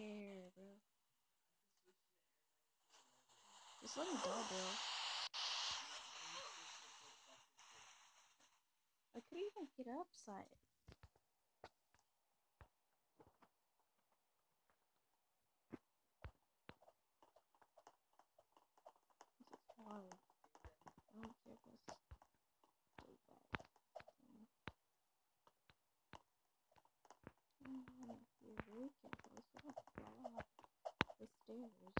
fair, bro. Just let me die, bro. I couldn't even get upside. Ooh,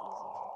easier.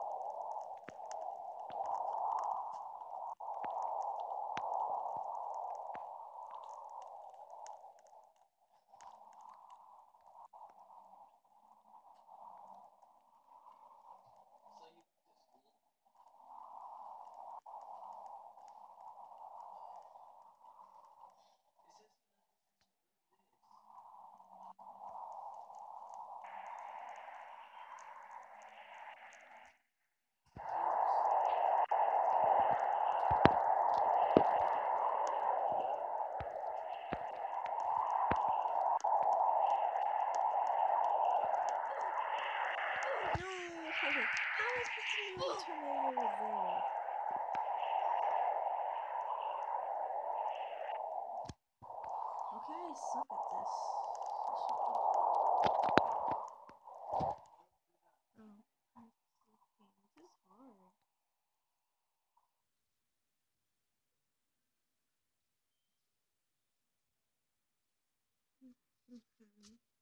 No! How am oh, I supposed to know the tornado was there? Okay, I suck at this. I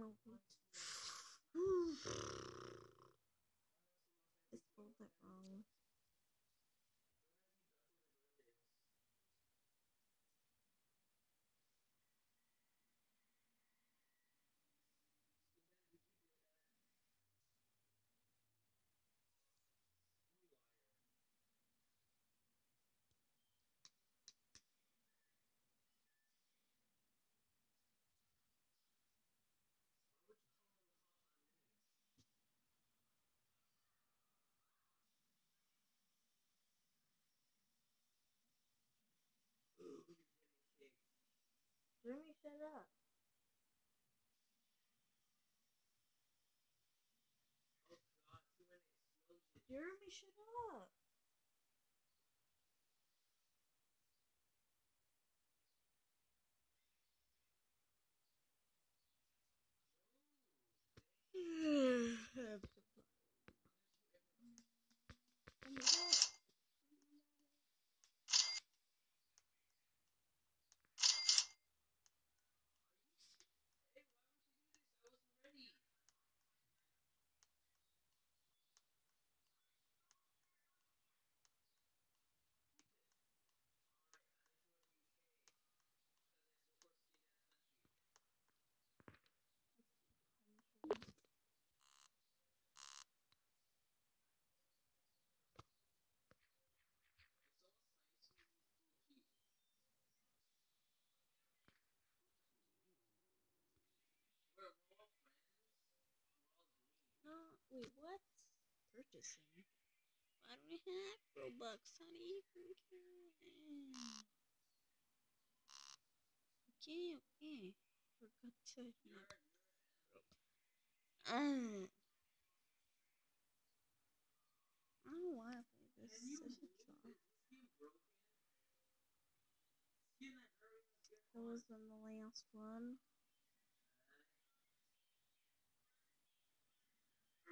No. I spelled that wrong. Jeremy, shut up. Jeremy, shut up. Wait, what? Purchasing. I don't have Robux. Do you even can? Okay, okay. Forgot to. Um. I don't know why I played this. Such a troll. That was in the last one.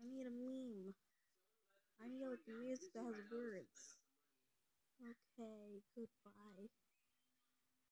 I need a meme. I need like music that has words. Okay, goodbye.